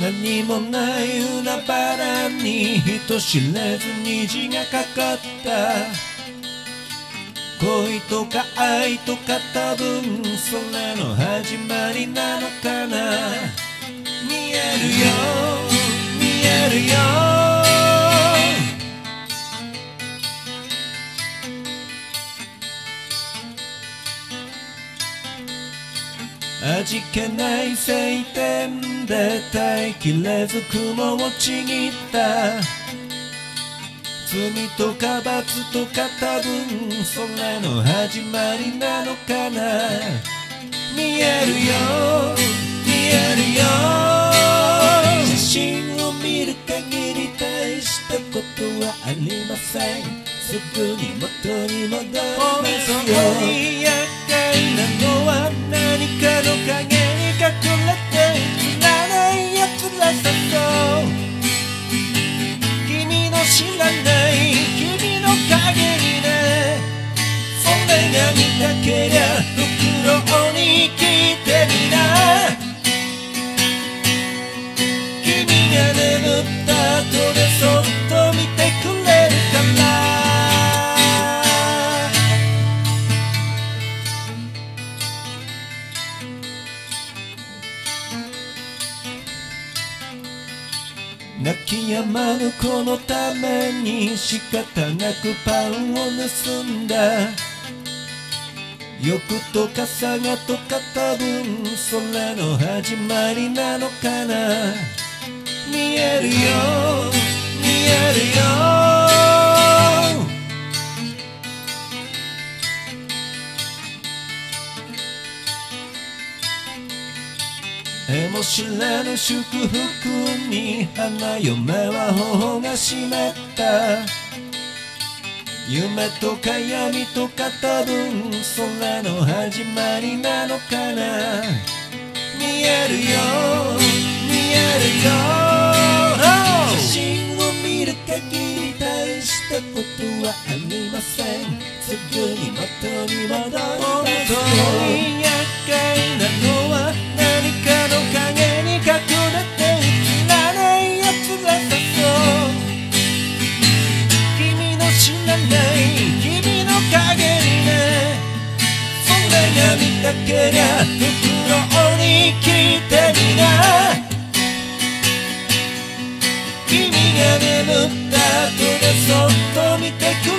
何もない海原に人知れず虹がかかった。恋とか愛とか多分それの始まりなのかな。見えるよ見えるよ。味気ない晴天で耐えきれず雲をちぎった。罪とか罰とか多分それの始まりなのかな。見えるよ見えるよ。写真を見る限り大したことはありません。すぐに元に戻りますよ。れが見たけりゃ袋に聞いてみな。君が眠った後でそっと見てくれるから。泣き止まぬ子のために仕方なくパンを盗んだ。欲とか差がとか多分それの始まりなのかな？見えるよ見えるよ。えも知らぬ祝福に花嫁は頬が湿った。夢とか闇とか多分それの始まりなのかな？見えるよ見えるよ。写真を見る限り大したことはありません。すぐに元に戻ります本当に厄介なのはが見たけりゃ袋に聞いてみな。君が眠った後でそっと見てくれ